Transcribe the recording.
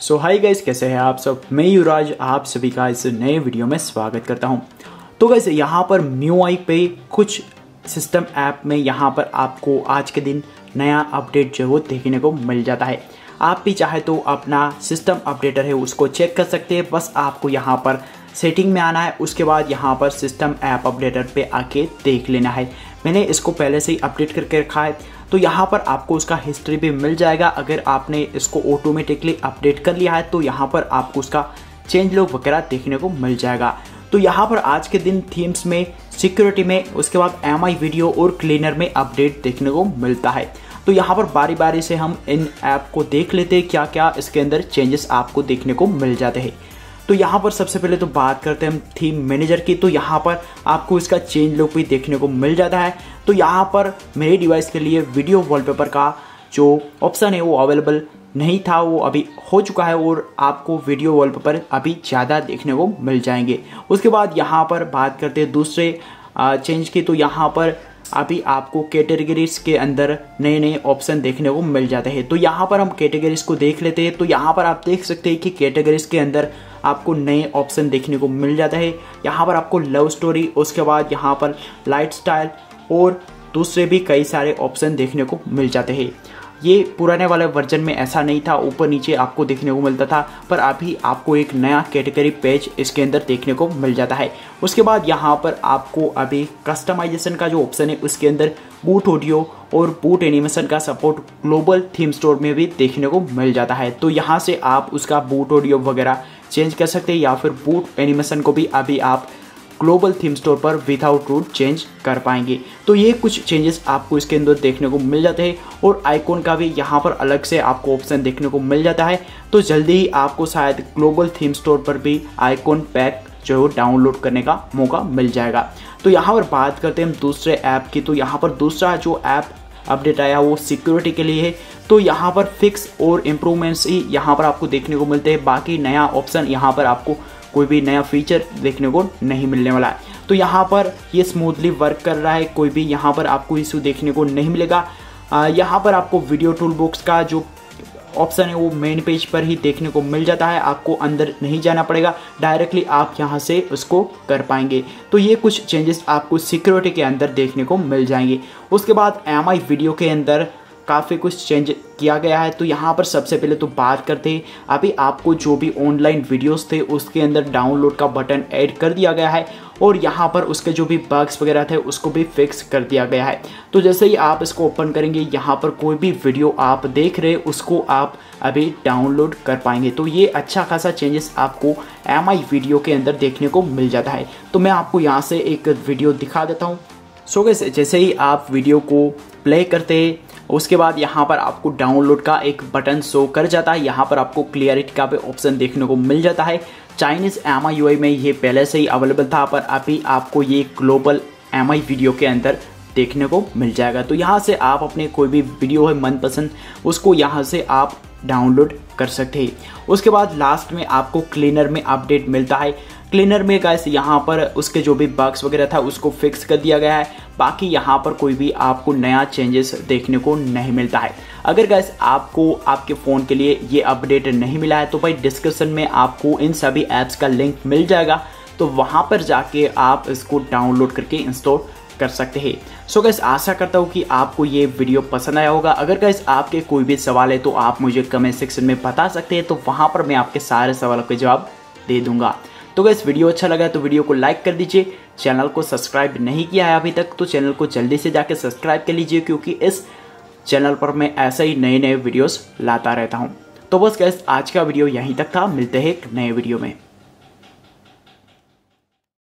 सो hi guys कैसे हैं आप सब? मैं युवराज, आप सभी का इस नए वीडियो में स्वागत करता हूँ। तो गाइस यहाँ पर म्यू आई पे कुछ सिस्टम ऐप में यहाँ पर आपको आज के दिन नया अपडेट जो है वो देखने को मिल जाता है। आप भी चाहे तो अपना सिस्टम अपडेटर है, उसको चेक कर सकते हैं। बस आपको यहाँ पर सेटिंग में आना है, उसके बाद यहाँ पर सिस्टम ऐप अपडेटर पे आके देख लेना है। मैंने इसको पहले से ही अपडेट करके रखा है। तो यहाँ पर आपको उसका हिस्ट्री भी मिल जाएगा। अगर आपने इसको ऑटोमेटिकली अपडेट कर लिया है तो यहाँ पर आपको उसका चेंज लॉग वगैरह देखने को मिल जाएगा। तो यहाँ पर आज के दिन थीम्स में सिक्योरिटी में, उसके बाद एमआई वीडियो और क्लीनर में अपडेट देखने को मिलता है। तो यहाँ पर बारी बारी से हम इन ऐप को देख लेते हैं क्या क्या इसके अंदर चेंजेस आपको देखने को मिल जाते हैं। तो यहाँ पर सबसे पहले तो बात करते हैं हम थीम मैनेजर की। तो यहाँ पर आपको इसका चेंज लुक भी देखने को मिल जाता है। तो यहाँ पर मेरे डिवाइस के लिए वीडियो वॉलपेपर का जो ऑप्शन है वो अवेलेबल नहीं था, वो अभी हो चुका है और आपको वीडियो वॉलपेपर अभी ज़्यादा देखने को मिल जाएँगे। उसके बाद यहाँ पर बात करते हैं दूसरे चेंज की। तो यहाँ पर अभी आपको कैटेगरीज के अंदर नए नए ऑप्शन देखने को मिल जाते हैं। तो यहाँ पर हम कैटेगरीज को देख लेते हैं। तो यहाँ पर आप देख सकते हैं कि कैटेगरीज के अंदर आपको नए ऑप्शन देखने को मिल जाता है। यहाँ पर आपको लव स्टोरी उसके बाद यहाँ पर लाइफ स्टाइल और दूसरे भी कई सारे ऑप्शन देखने को मिल जाते हैं। ये पुराने वाले वर्जन में ऐसा नहीं था, ऊपर नीचे आपको देखने को मिलता था, पर अभी आपको एक नया कैटेगरी पेज इसके अंदर देखने को मिल जाता है। उसके बाद यहाँ पर आपको अभी कस्टमाइजेशन का जो ऑप्शन है, उसके अंदर बूट ऑडियो और बूट एनिमेशन का सपोर्ट ग्लोबल थीम स्टोर में भी देखने को मिल जाता है। तो यहाँ से आप उसका बूट ऑडियो वगैरह चेंज कर सकते हैं या फिर बूट एनिमेशन को भी अभी आप ग्लोबल थीम स्टोर पर विदाउट रूट चेंज कर पाएँगे। तो ये कुछ चेंजेस आपको इसके अंदर देखने को मिल जाते हैं और आइकॉन का भी यहाँ पर अलग से आपको ऑप्शन देखने को मिल जाता है। तो जल्दी ही आपको शायद ग्लोबल थीम स्टोर पर भी आइकॉन पैक जो है डाउनलोड करने का मौका मिल जाएगा। तो यहाँ पर बात करते हैं हम दूसरे ऐप की। तो यहाँ पर दूसरा जो ऐप अपडेट आया वो सिक्योरिटी के लिए। है तो यहाँ पर फिक्स और इम्प्रूवमेंट्स ही यहाँ पर आपको देखने को मिलते हैं। बाकी नया ऑप्शन यहाँ पर आपको कोई भी नया फीचर देखने को नहीं मिलने वाला है। तो यहाँ पर ये स्मूथली वर्क कर रहा है। कोई भी यहाँ पर आपको इश्यू देखने को नहीं मिलेगा। यहाँ पर आपको वीडियो टूल बॉक्स का जो ऑप्शन है वो मेन पेज पर ही देखने को मिल जाता है, आपको अंदर नहीं जाना पड़ेगा डायरेक्टली आप यहाँ से उसको कर पाएँगे। तो ये कुछ चेंजेस आपको सिक्योरिटी के अंदर देखने को मिल जाएँगे। उसके बाद एमआई वीडियो के अंदर काफ़ी कुछ चेंज किया गया है तो यहाँ पर सबसे पहले तो बात करते हैं। अभी आपको जो भी ऑनलाइन वीडियोस थे, उसके अंदर डाउनलोड का बटन ऐड कर दिया गया है। और यहाँ पर उसके जो भी बग्स वगैरह थे, उसको भी फिक्स कर दिया गया है। तो जैसे ही आप इसको ओपन करेंगे, यहाँ पर कोई भी वीडियो आप देख रहे उसको आप अभी डाउनलोड कर पाएँगे। तो ये अच्छा खासा चेंजेस आपको एम आई वीडियो के अंदर देखने को मिल जाता है। तो मैं आपको यहाँ से एक वीडियो दिखा देता हूँ। सो so जैसे ही आप वीडियो को प्ले करते उसके बाद यहाँ पर आपको डाउनलोड का एक बटन शो कर जाता है। यहाँ पर आपको क्लियरिटी का भी ऑप्शन देखने को मिल जाता है। चाइनीज़ एम आई में ये पहले से ही अवेलेबल था, पर अभी आपको ये ग्लोबल एम आई वीडियो के अंदर देखने को मिल जाएगा। तो यहाँ से आप अपने कोई भी वीडियो है मनपसंद, उसको यहाँ से आप डाउनलोड कर सकते हैं। उसके बाद लास्ट में आपको क्लीनर में अपडेट मिलता है। क्लीनर में गैस यहाँ पर उसके जो भी बग्स वगैरह था, उसको फिक्स कर दिया गया है। बाकी यहाँ पर कोई भी आपको नया चेंजेस देखने को नहीं मिलता है। अगर गैस आपको आपके फ़ोन के लिए ये अपडेट नहीं मिला है तो भाई डिस्क्रिप्शन में आपको इन सभी ऐप्स का लिंक मिल जाएगा। तो वहाँ पर जाके आप इसको डाउनलोड करके इंस्टॉल कर सकते हैं। सो गैस आशा करता हूँ कि आपको ये वीडियो पसंद आया होगा। अगर गैस आपके कोई भी सवाल है तो आप मुझे कमेंट सेक्शन में बता सकते हैं। तो वहाँ पर मैं आपके सारे सवालों के जवाब दे दूँगा। तो गैस वीडियो अच्छा लगा तो वीडियो को लाइक कर दीजिए। चैनल को सब्सक्राइब नहीं किया है अभी तक तो चैनल को जल्दी से जाके सब्सक्राइब कर लीजिए, क्योंकि इस चैनल पर मैं ऐसे ही नए नए वीडियोस लाता रहता हूँ। तो बस गैस आज का वीडियो यहीं तक था। मिलते हैं एक नए वीडियो में।